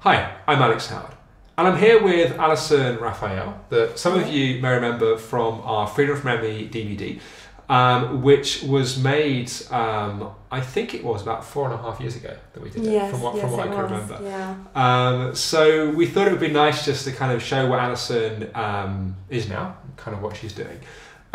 Hi, I'm Alex Howard, and I'm here with Alison Raphael, that some of you may remember from our Freedom from ME DVD, um, which was made, um, I think it was about four and a half years ago that we did it, Yes, from what, yes, from what I can was, remember. Yeah. Um, so we thought it would be nice just to kind of show what Alison um, is now, kind of what she's doing.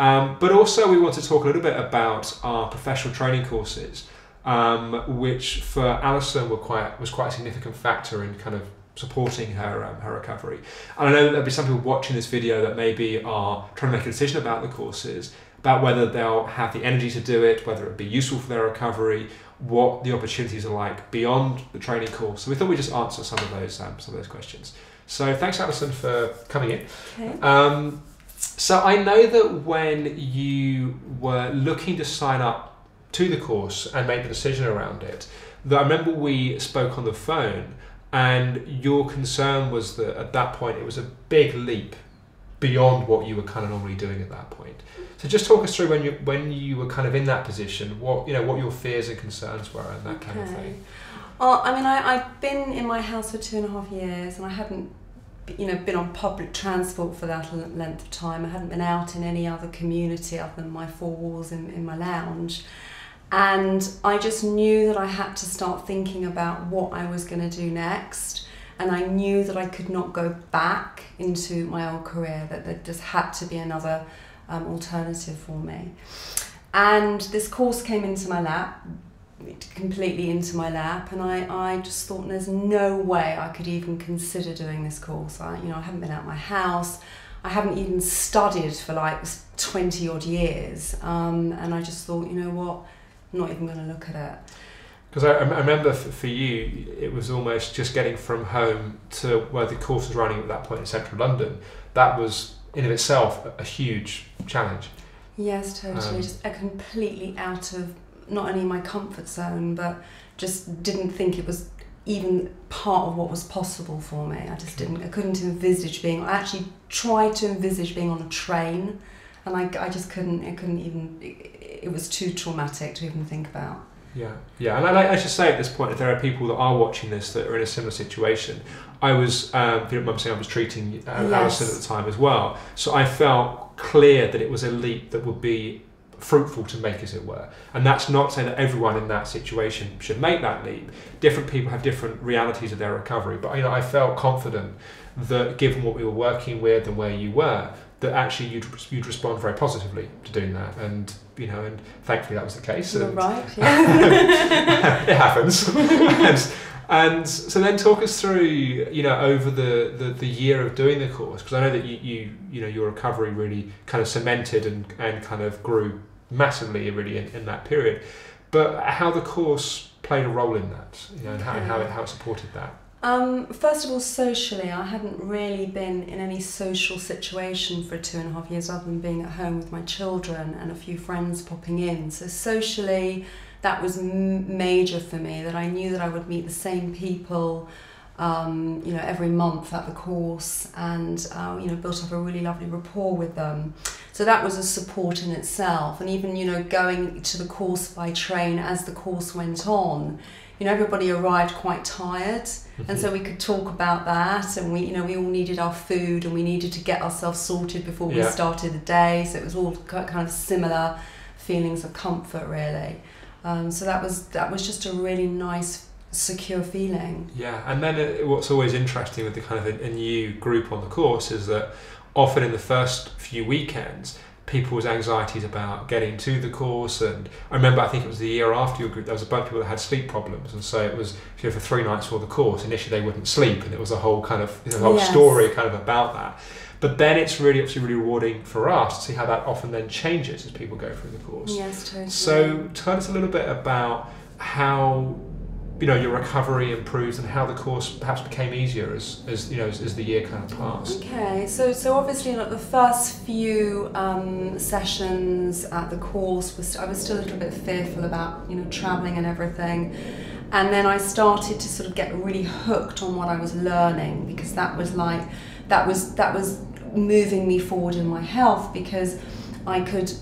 Um, but also we want to talk a little bit about our professional training courses, um, which for Alison were quite was quite a significant factor in kind of supporting her um, her recovery. And I know there'll be some people watching this video that maybe are trying to make a decision about the courses, about whether they'll have the energy to do it, whether it be useful for their recovery, what the opportunities are like beyond the training course. So we thought we'd just answer some of those um, some of those questions. So thanks, Alison, for coming in. Okay. Um, so I know that when you were looking to sign up to the course and make the decision around it, that I remember we spoke on the phone, and your concern was that at that point it was a big leap beyond what you were kind of normally doing at that point. So just talk us through when you when you were kind of in that position, what you know, what your fears and concerns were, and that kind of thing. Well, I mean, I, I've been in my house for two and a half years, and I hadn't, you know, been on public transport for that length of time. I hadn't been out in any other community other than my four walls in, in my lounge. And I just knew that I had to start thinking about what I was going to do next. And I knew that I could not go back into my old career, that there just had to be another um, alternative for me. And this course came into my lap, completely into my lap, and I, I just thought there's no way I could even consider doing this course. I, you know, I haven't been out my house, I haven't even studied for like 20 odd years, um, and I just thought, you know what, I'm not even going to look at it. Because I, I remember for, for you, it was almost just getting from home to where the course was running at that point in central London. That was in of itself a, a huge challenge. Yes, totally. Um, just a completely out of not only my comfort zone, but just didn't think it was even part of what was possible for me. I just didn't. I couldn't envisage being. I actually tried to envisage being on a train, and I, I just couldn't. I couldn't even. It, it was too traumatic to even think about. Yeah, yeah, and I, I should say at this point, if there are people that are watching this that are in a similar situation, I was, um, you me saying, I was treating uh, Yes. Alison at the time as well, so I felt clear that it was a leap that would be fruitful to make, as it were. And that's not saying that everyone in that situation should make that leap. Different people have different realities of their recovery, but you know, I felt confident that given what we were working with and where you were, that actually you'd, you'd respond very positively to doing that, and you know, and thankfully that was the case. You're and- right. Yeah. it happens. and, and so then talk us through, you know, over the, the, the year of doing the course, because I know that you, you, you know, your recovery really kind of cemented and, and kind of grew massively really in, in that period. But how the course played a role in that, you know, and how, and how, it, how it supported that. Um, first of all, socially, I hadn't really been in any social situation for two and a half years other than being at home with my children and a few friends popping in. So, socially, that was major for me that I knew that I would meet the same people. Um, you know, every month at the course, and uh, you know, built up a really lovely rapport with them. So that was a support in itself. And even you know, going to the course by train as the course went on, you know, everybody arrived quite tired, and so we could talk about that. And we, you know, we all needed our food, and we needed to get ourselves sorted before we started the day. So it was all kind of similar feelings of comfort, really. Um, so that was that was just a really nice, secure feeling. Yeah, and then it, what's always interesting with the kind of a, a new group on the course is that often in the first few weekends, people's anxieties about getting to the course, and I remember I think it was the year after your group, there was a bunch of people that had sleep problems, and so it was you know, for three nights for the course. Initially, they wouldn't sleep, and it was a whole kind of a whole Yes. story kind of about that. But then it's really obviously really rewarding for us to see how that often then changes as people go through the course. Yes, totally. So tell us a little bit about how you know your recovery improves and how the course perhaps became easier as, as you know as, as the year kind of passed. Okay, so so obviously like the first few um, sessions at the course was I was still a little bit fearful about you know traveling and everything, and then I started to sort of get really hooked on what I was learning because that was like that was that was moving me forward in my health because I could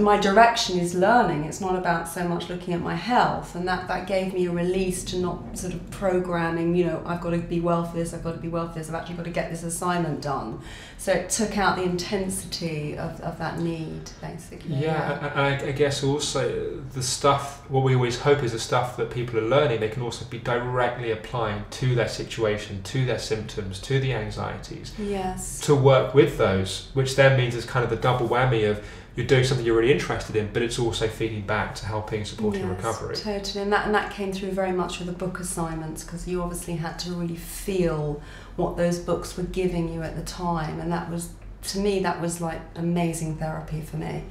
my direction is learning. It's not about so much looking at my health, and that that gave me a release to not sort of programming. You know, I've got to be well for this. I've got to be well for this. I've actually got to get this assignment done. So it took out the intensity of, of that need, basically. Yeah, yeah. and I, I guess also the stuff. What we always hope is the stuff that people are learning. They can also be directly applying to their situation, to their symptoms, to the anxieties. Yes. To work with those, which then means it's kind of the double whammy of you're doing something you're really interested in, but it's also feeding back to helping support yes, recovery. Totally, and that and that came through very much with the book assignments because you obviously had to really feel what those books were giving you at the time, and that was to me that was like amazing therapy for me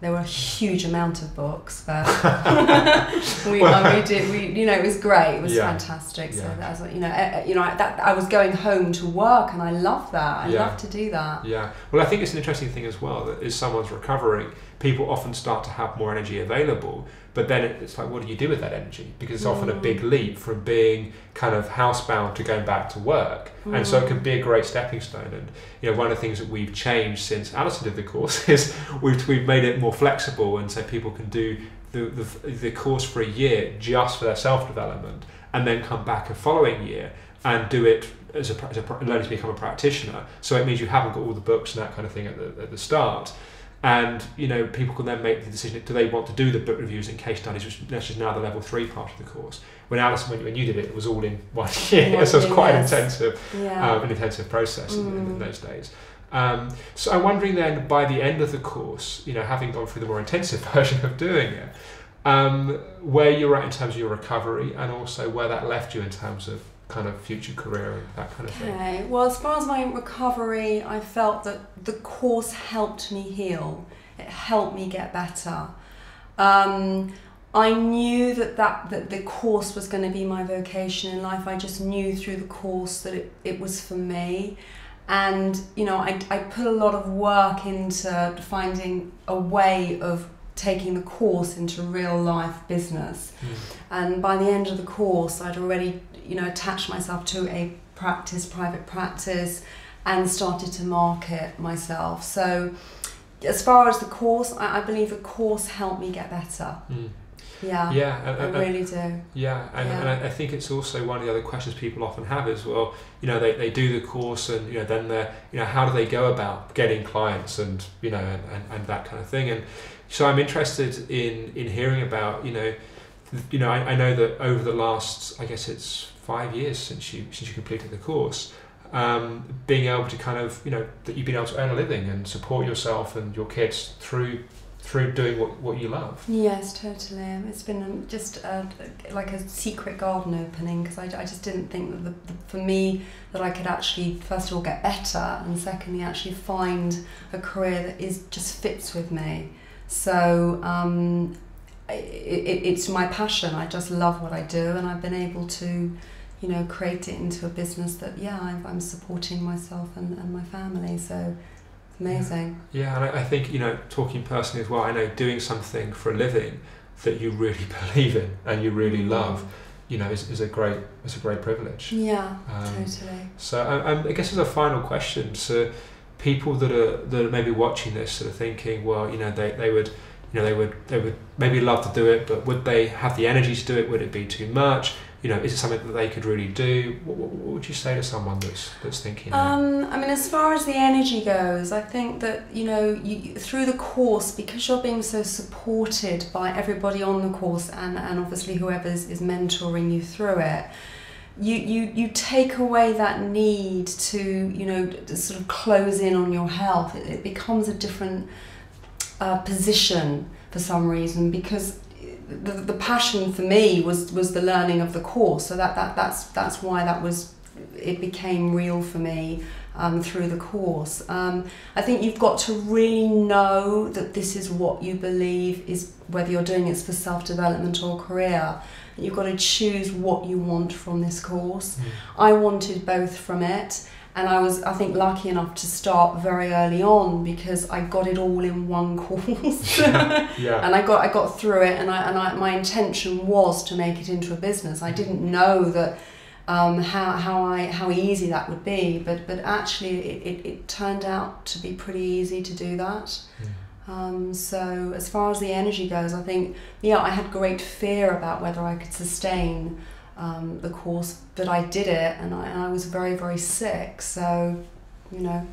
there were a huge amount of books, but we, well, we did. We, you know, it was great. It was yeah. fantastic. So yeah. that was, you know, uh, you know, that I was going home to work, and I love that. I yeah. love to do that. Yeah. Well, I think it's an interesting thing as well that as someone's recovering, people often start to have more energy available but then it's like, what do you do with that energy? Because it's mm. often a big mm. leap from being kind of housebound to going back to work. Mm. And so it can be a great stepping stone. And, you know, one of the things that we've changed since Alison did the course is we've, we've made it more flexible. And so people can do the, the, the course for a year just for their self development and then come back a following year and do it as a, as a learning to become a practitioner. So it means you haven't got all the books and that kind of thing at the, at the start and you know people can then make the decision do they want to do the book reviews and case studies which is now the level three part of the course when Alison when, when you did it it was all in one year so was quite yes. an intensive yeah. um, an intensive process mm. in, in, those days um, so I'm wondering then by the end of the course you know having gone through the more intensive version of doing it um, where you're at in terms of your recovery and also where that left you in terms of kind of future career and that kind of thing? Okay. Well, as far as my recovery, I felt that the course helped me heal. It helped me get better. Um, I knew that, that that the course was going to be my vocation in life. I just knew through the course that it, it was for me. And, you know, I, I put a lot of work into finding a way of taking the course into real life business. Mm. And by the end of the course, I'd already you know, attached myself to a practice, private practice, and started to market myself. So, as far as the course, I, I believe the course helped me get better. Mm. Yeah, yeah, and, I really do. Yeah, and, yeah. and I think it's also one of the other questions people often have is well, you know, they, they do the course and you know then they're you know how do they go about getting clients and you know and, and, and that kind of thing and so I'm interested in in hearing about you know you know I, I know that over the last I guess it's five years since you since you completed the course. Um, being able to kind of you know that you've been able to earn a living and support yourself and your kids through through doing what, what you love. Yes, totally. Um, it's been um, just a, like a secret garden opening because I, I just didn't think that the, the, for me that I could actually first of all get better and secondly actually find a career that is just fits with me. So um, it, it, it's my passion. I just love what I do and I've been able to you know, create it into a business that, yeah, I'm, I'm supporting myself and, and my family. So amazing. Yeah, and I, I think, you know, talking personally as well, I know doing something for a living that you really believe in and you really mm. love you know, is, is a great is a great privilege. Yeah, um, totally. So um, I guess as a final question so people that are that are maybe watching this, sort of thinking, well, you know, they, they would, you know, they would they would maybe love to do it, but would they have the energy to do it? Would it be too much? You know, is it something that they could really do? What, what, what would you say to someone that's that's thinking? Um, I mean, as far as the energy goes, I think that you know, you, through the course, because you're being so supported by everybody on the course, and and obviously whoever is mentoring you through it. You, you, you take away that need to you know sort of close in on your health it, it becomes a different uh, position for some reason because the, the passion for me was was the learning of the course. So that, that that's that's why that was it became real for me um, through the course. Um, I think you've got to really know that this is what you believe is whether you're doing it for self development or career. You've got to choose what you want from this course. Mm. I wanted both from it and I was I think lucky enough to start very early on because I got it all in one course. Yeah, yeah. and I got I got through it and I and I, my intention was to make it into a business. I didn't know that um, how, how I how easy that would be but but actually it, it, it turned out to be pretty easy to do that. Um, so as far as the energy goes, I think yeah, I had great fear about whether I could sustain um, the course, but I did it, and I, and I was very very sick. So, you know,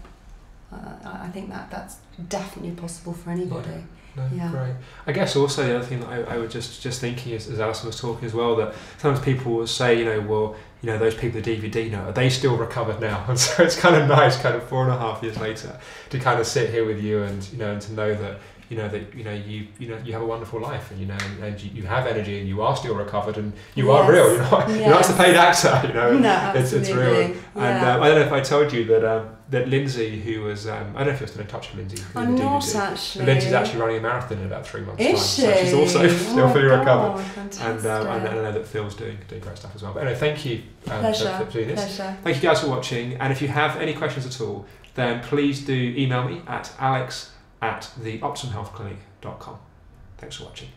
uh, I think that that's definitely possible for anybody. No, Yeah. great. I guess also the other thing that I, I was just just thinking as, as Alison was talking as well that sometimes people will say, you know, well, you know, those people the DVD now, are they still recovered now? And so it's kind of nice, kind of four and a half years later, to kind of sit here with you and you know, and to know that you know that you know you you know you have a wonderful life and you know and, and you, you have energy and you are still recovered and you are real. You're not you're not just a paid actor, you know. No, it's it's real. And Yeah. um, I don't know if I told you that um, that Lindsay, who was um, I don't know if you're still in touch with Lindsay. I'm not actually. Lindsay's actually running a marathon in about three months' Is time, she? so she's also Oh still fully recovered. God, And fantastic. um, and I know that Phil's doing doing great stuff as well. But anyway, thank you um, Pleasure. for, for doing this. Pleasure. Thank you guys for watching. And if you have any questions at all, then please do email me at alex at theoptimumhealthclinic.com. Thanks for watching.